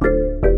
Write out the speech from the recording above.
Música